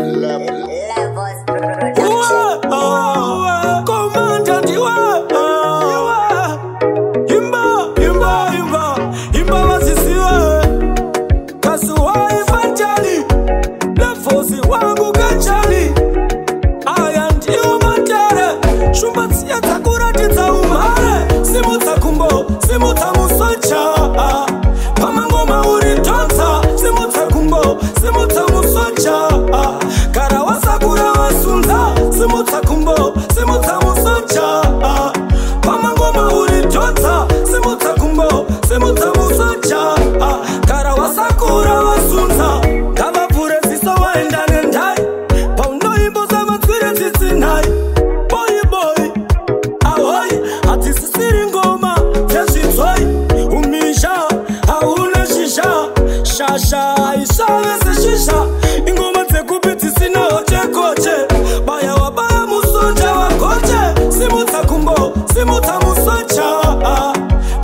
Love. shasha isave seshisha ingoma dzekupi dzisina hochekoche baya wabaya musonja wakoche simutsa kumbo simutsa musocha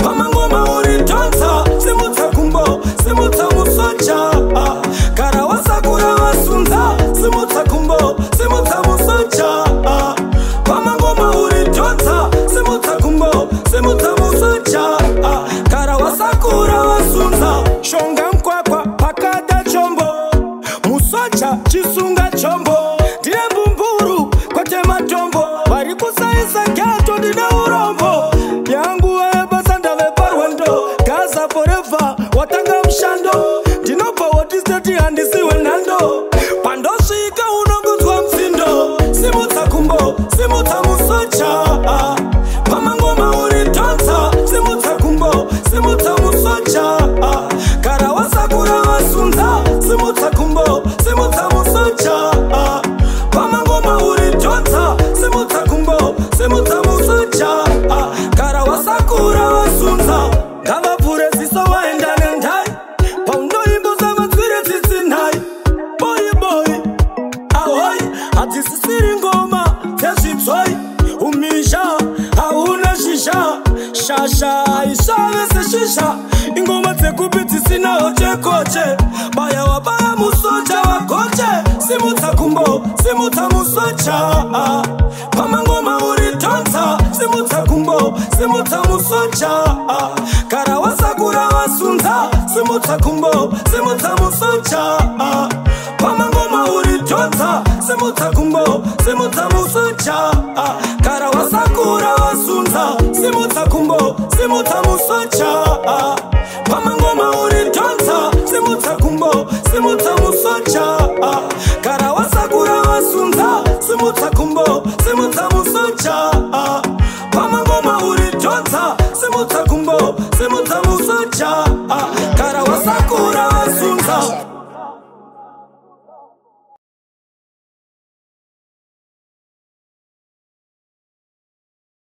pamangoma uri dhanza simutsa kumbo simutsa musocha kara wasakura wasunza simutsa kumbo simutsa musocha pamangoma uri dhanza simutsa kumbo simutsa chisunga chombo ndine mbumburu kwete matombo vari kusaisa gato ndine urombo yanguva yebasa ndave parwendo gaza foreva watanga mushando ndinobva wotisati handisi wenhando pandosvika unongonzwa mutsindo simutsa kumbo simutsa musocha pamangoma uri tonsa simutsa kumbo simutsa musocha. shasha isave seshisha ingoma dzekupi dzisina hoche koche baya wabaya musoja wakoche simutsa kumbo simutsa musoja pamangoma uri tonza simutsa kumbo simutsa musoja kara wasakura wasunza simutsa kumbo simutsa musoja pamangoma uri tonza simutsa kumbo simutsa musoja kara vasakura vasunza simutsa kumbo simutsa musocha pamangomauri